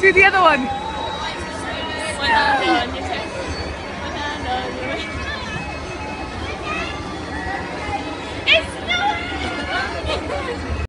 Do the other one.